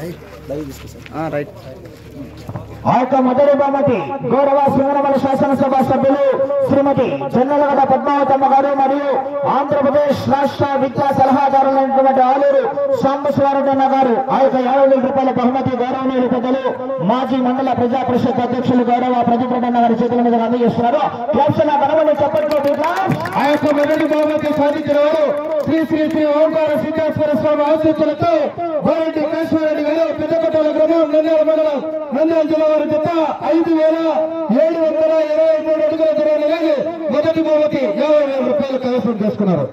Right. ఆ యొక్క మొదటి బహుమతి గౌరవ సింగనమల శాసనసభ సభ్యులు శ్రీమతి జొన్నలగడ్డ పద్మావతమ్మ గారు మరియు ఆంధ్రప్రదేశ్ రాష్ట్ర విద్యా సలహాదారులైనటువంటి ఆలూరు సాంబశివారెడ్డన్న గారు ఆ యొక్క యాభై వేల రూపాయల బహుమతి గౌరవనీయులు పెద్దలు మాజీ మండల ప్రజా పరిషత్ అధ్యక్షులు గౌరవ ప్రదీప్రెడ్డన్న గారి చేతుల మీద అందజేస్తున్నారు. క్లాప్స్ ఆ యొక్క మొదటి బహుమతి సాధించిన వారు శ్రీ శ్రీ శ్రీ ఓంకార సిద్ధేశ్వర స్వామి ఆశీస్సులతో గోరెడ్డి కేశ్వరరెడ్డి గారు పెద్దకొట్టల గ్రామం నంద్యాల మండలం నంద్యాల జిల్లా వారి జత ఐదు వేల ఏడు వందల ఇరవై మూడు అడుగుల దూరాన్ని కానీ మొదటి బహుమతి యాభై వేల రూపాయలు కైవసం చేసుకున్నారు.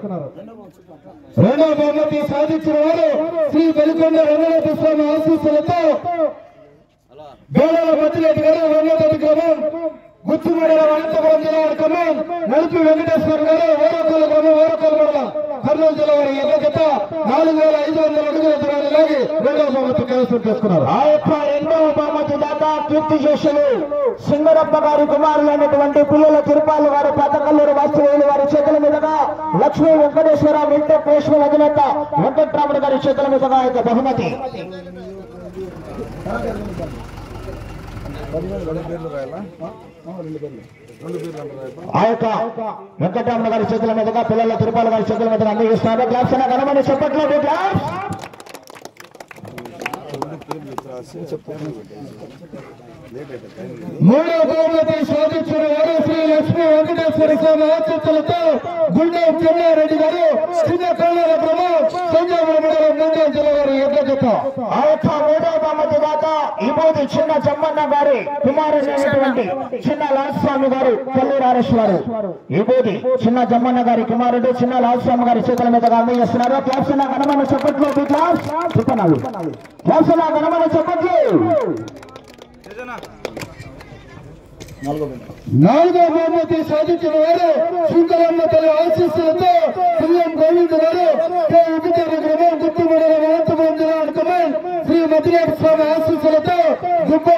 రెండవ బహుమతి సాధించిన వారు శ్రీ వెలుకొండ రంగనాథ స్వామి ఆశీస్సులతో గోడల మధ్యరెడ్డి గారు రంగనాథ గ్రామం గుత్తిమడల అనంతపురం జిల్లా కమాన్ నలుపు వెంకటేశ్వర గారు ఓరకొల గ్రామం ఓరకొల మండలం. కర్నూలు జిల్లా వారి జత నాలుగు వేల ఐదు వందల అడుగుల దూరాన్ని లాగి రెండవ బహుమతి కైవసం చేసుకున్నారు. ఆ యొక్క రెండవ బహుమతి దాకా కీర్తి శేషులు సింగరప్ప గారి కుమారులైనటువంటి పిల్లల తిరుపాలు వారి పాతకల్లూరు వాస్తవేలు వారి చేతుల మీదుగా లక్ష్మీ వెంకటేశ్వర వెంకటేశ్వర అధినేత వెంకట్రాముడు గారి చేతుల మీదుగా యొక్క బహుమతి. ఆ యొక్క వెంకటరమణ గారి చేతుల మీదుగా పిల్లల తిరుపాలు గారి చేతుల మీద అందజేస్తున్నారు క్లాప్స్ అన్న గణమని చెప్పట్లో గ్లాప్స్ మూడో బహుమతి సాధించిన వారు శ్రీ లక్ష్మీ వెంకటేశ్వర స్వామి ఆశీస్సులతో గుండె చెన్నారెడ్డి గారు చిన్న కళ్ళ గ్రామం సంజయ్ మండలం నంద్యాల జిల్లా వారి ఎర్ర జత ఆ యొక్క మూడో ఇబోది చిన్న చెమ్మన్న గారి కుమారుడైనటువంటి చిన్న లాస్వామి గారు కొల్లూరు ఆర్ఎస్ వారు. ఇబోది చిన్న జమ్మన్న గారి కుమారుడు చిన్న లాస్వామి గారి చేతుల మీదుగా అందజేస్తున్నారు. క్లాప్స్ నా గణమన చెప్పట్లు చెప్పనాలు క్లాప్స్ నా గణమన చెప్పట్లు. నాలుగో బహుమతి సాధించిన వారు శంకరమ్మ తల్లి ఆశీస్సులతో పిఎం గోవింద్ గారు గ్రామం గుర్తు మండలం అనంతపురం జిల్లా కమాండ్ శ్రీ మధునాథ స్వామి ఆశీస్సులతో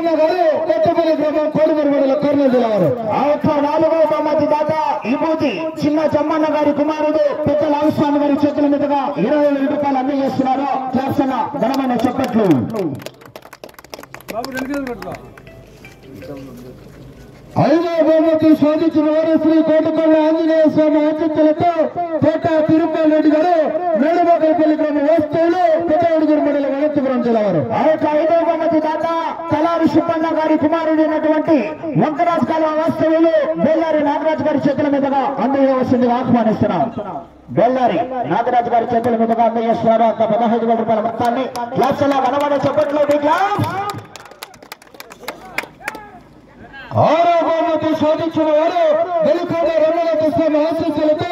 గుబ్బన్న గారు కొత్తపల్లి గ్రామం కోడుమూరు మండలం కర్నూలు జిల్లా వారు. ఆ యొక్క నాలుగో బహుమతి దాత ఇబోది చిన్న జమ్మన్న గారి కుమారుడు పెద్ద లాస్వామి గారి చేతుల మీదుగా ఇరవై వేల రూపాయలు అందజేస్తున్నారు అన్న గణమన చెప్పట్లు. ఐదో బహుమతి సాధించిన వారు శ్రీ కోటకొండ ఆంజనేయ స్వామి ఆశీస్సులతో తోట తిరుపతి రెడ్డి గారు మేడబాకలపల్లి గ్రామ వస్తువులు పెద్దగుడుగురు మండలం అనంతపురం జిల్లా వారు. ఆ యొక్క ఐదో బహుమతి దాత తలారి సుబ్బన్న గారి కుమారుడైనటువంటి వంకరాజు కాలువ వస్తువులు బెల్లారి నాగరాజు గారి చేతుల మీదుగా అందజేయవలసిందిగా ఆహ్వానిస్తున్నాం. బెల్లారి నాగరాజు గారి చేతుల మీదుగా అందజేస్తున్నారు? అంత పదహైదు వేల రూపాయల మొత్తాన్ని క్లాస్ అలా కనబడే చెప్పట్లో క్లాస్ ఆరో బహుమతి సాధించిన వారు వెలుకొండ రమణాథ స్వామి ఆశీస్సులతో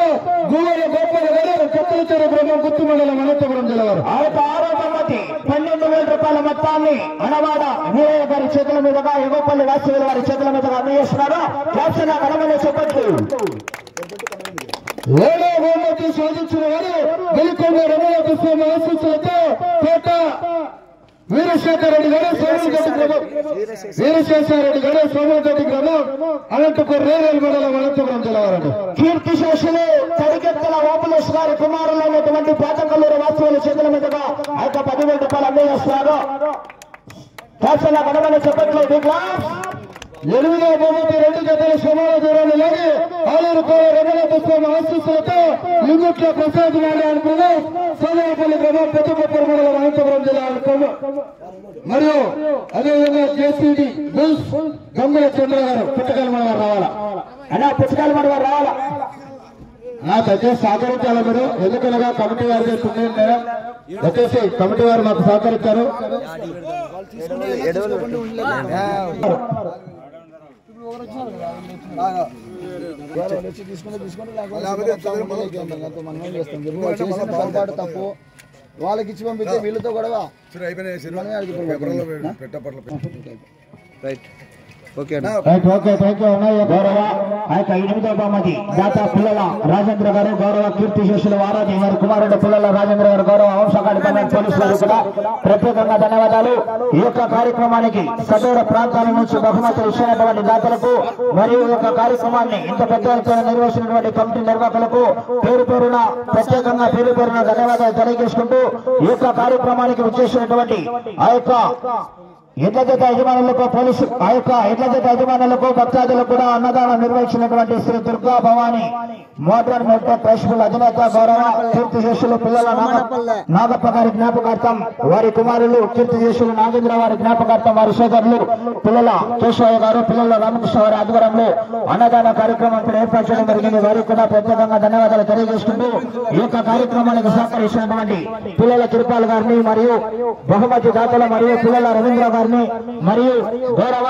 గువ్వల గోపాల గారు కొత్తలచెర బ్రహ్మం గుత్తు మండలం అనంతపురం జిల్లా వారు. ఆ యొక్క ఆరో బహుమతి పన్నెండు వేల రూపాయల మొత్తాన్ని అనవాడ వీరయ్య గారి చేతుల మీదుగా యుగపల్లి వాస్తవ్యుల వారి చేతుల మీదుగా అందజేస్తున్నారు. అలా కనబడే చెప్పట్లు ఏడో బహుమతి సాధించిన వారు వెలుకొండ రమణాథ స్వామి ఆశీస్సులతో కోట వీరశేఖర రెడ్డి గారు సోమలగడ్డి గ్రామం వీరశేఖర రెడ్డి గారు సోమలగడ్డి గ్రామం అనంతపురం రేరేల్ మండలం అనంతపురం జిల్లా వారు కీర్తి శేషులు తడికెత్తల ఓపులేష్ గారి కుమారులైనటువంటి పేటకల్లూరు వాస్తవుల చేతుల మీదుగా ఆ యొక్క పదివేల రూపాయలు అందజేస్తున్నారు కాసల గడవని చెప్పట్లేదు క్లాస్ ఎనిమిదో బహుమతి రెండు జతల సమాన దూరాన్ని లాగి ఆలూరు రమణాథ స్వామి ఆశీస్సులతో లింగుట్ల ప్రసాద్ నాయుడు అనుకుని సోమరపల్లి గ్రామం పెద్దపప్పూరు మండలం అనంతపురం జిల్లా అనుకోము మరియు అదేవిధంగా జేసీడి బుల్స్ గంగుల చంద్ర గారు పుట్టకల మన రావాలా? అన్న పుస్తకాలు మన వారు రావాలా? నా దయచేసి సహకరించాలి మీరు? ఎందుకనగా కమిటీ వారు చేస్తుంది మేడం దయచేసి కమిటీ వారు మాకు సహకరించారు. పొరపాటు తప్పు. వాళ్ళకి ఇచ్చి పంపిస్తే వీళ్ళతో గొడవ. రైట్ ఓకే అన్న రైట్ ఓకే థ్యాంక్ యూ అన్నయ్య గౌరవ. ఆ యొక్క ఎనిమిదో బహుమతి దాతా పిల్లల రాజేంద్ర గారు గౌరవ కీర్తి శిష్యులు వారాది వారి కుమారుడు పిల్లల రాజేంద్ర గారు గౌరవ వంశకాడి పన్నెండు పోలీసు వారు కూడా ప్రత్యేకంగా ధన్యవాదాలు ఈ యొక్క కార్యక్రమానికి సదూర ప్రాంతాల నుంచి బహుమతులు ఇచ్చినటువంటి దాతలకు మరియు ఈ యొక్క కార్యక్రమాన్ని ఇంత పెద్ద ఎత్తున నిర్వహించినటువంటి కమిటీ నిర్వాహకులకు పేరు పేరున ప్రత్యేకంగా పేరు పేరున ధన్యవాదాలు తెలియజేసుకుంటూ ఈ యొక్క కార్యక్రమానికి వచ్చేసినటువంటి ఆ యొక్క ఎడ్ల జత యజమానులకు పోలీసు ఆ యొక్క ఎడ్ల జత యజమానులకు భక్తాదులకు కూడా అన్నదానం నిర్వహించినటువంటి శ్రీ దుర్గా భవాని మోడ్రన్ మెట్రో ట్రస్టుల అధినేత గౌరవ కీర్తి శేషులు పిల్లల నాగ- నాగప్ప గారి జ్ఞాపకార్థం వారి కుమారులు కీర్తి శేషులు నాగేంద్ర వారి జ్ఞాపకార్థం వారి సోదరులు పిల్లల కేశవయ్య గారు పిల్లల రామకృష్ణ వారి ఆధ్వర్యంలో అన్నదాన కార్యక్రమం ఇక్కడ ఏర్పాటు చేయడం జరిగింది. వారికి కూడా ప్రత్యేకంగా ధన్యవాదాలు తెలియజేసుకుంటూ ఈ యొక్క కార్యక్రమానికి సహకరిస్తున్నటువంటి పిల్లల తిరుపాల్ గారిని మరియు బహుమతి దాతలు మరియు పిల్లల రవీంద్ర గారిని మరియు గౌరవ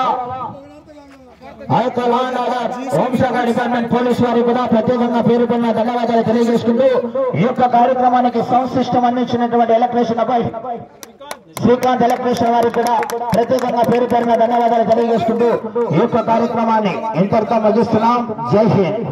ఆ యొక్క లా అండ్ ఆర్డర్ హోంశాఖ డిపార్ట్మెంట్ పోలీస్ వారికి కూడా ప్రత్యేకంగా పేరు పొందిన ధన్యవాదాలు తెలియజేసుకుంటూ ఈ యొక్క కార్యక్రమానికి సంశిష్టం అందించినటువంటి ఎలక్ట్రీషియన్ అబ్బాయి శ్రీకాంత్ ఎలక్ట్రీషియన్ వారికి కూడా ప్రత్యేకంగా పేరు పేరున ధన్యవాదాలు తెలియజేసుకుంటూ ఈ యొక్క కార్యక్రమాన్ని ఇంతటితో ముగిస్తున్నాం. జై హింద్.